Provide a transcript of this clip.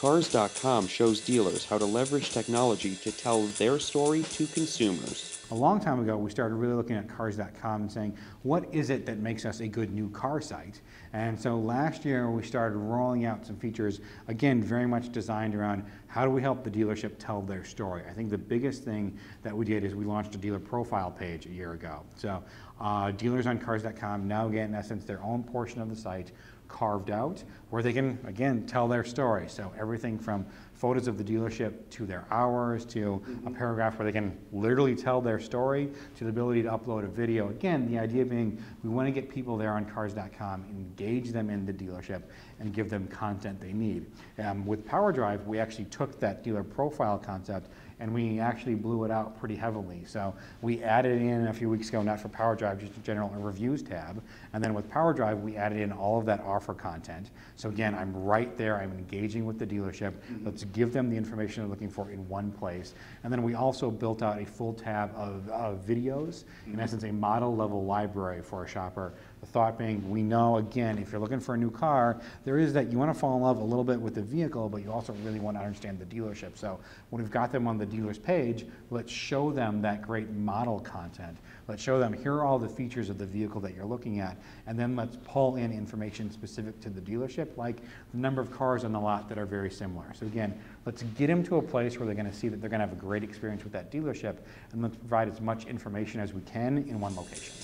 Cars.com shows dealers how to leverage technology to tell their story to consumers. A long time ago, we started really looking at Cars.com and saying, what is it that makes us a good new car site? And so last year, we started rolling out some features, again, very much designed around how do we help the dealership tell their story? I think the biggest thing that we did is we launched a dealer profile page a year ago. So uh, dealers on Cars.com now get, in essence, their own portion of the site carved out where they can, again, tell their story. So everything from photos of the dealership to their hours to mm -hmm. a mm-hmm. paragraph where they can literally tell their story to the ability to upload a video. Again, the idea being we want to get people there on cars.com, engage them in the dealership, and give them content they need. Um, with PowerDrive, we actually took that dealer profile concept and we actually blew it out pretty heavily. So we added in a few weeks ago, not for PowerDrive, just a general reviews tab. And then with PowerDrive, we added in all of that offer content. So again, I'm right there, I'm engaging with the dealership. Mm-hmm. Let's give them the information they're looking for in one place. And then we also built out a full tab of, of videos, in mm-hmm. essence, a model level library for a shopper the thought being, we know, again, if you're looking for a new car, there is that you want to fall in love a little bit with the vehicle, but you also really want to understand the dealership. So when we've got them on the dealer's page, let's show them that great model content. Let's show them, here are all the features of the vehicle that you're looking at, and then let's pull in information specific to the dealership, like the number of cars on the lot that are very similar. So again, let's get them to a place where they're going to see that they're going to have a great experience with that dealership, and let's provide as much information as we can in one location.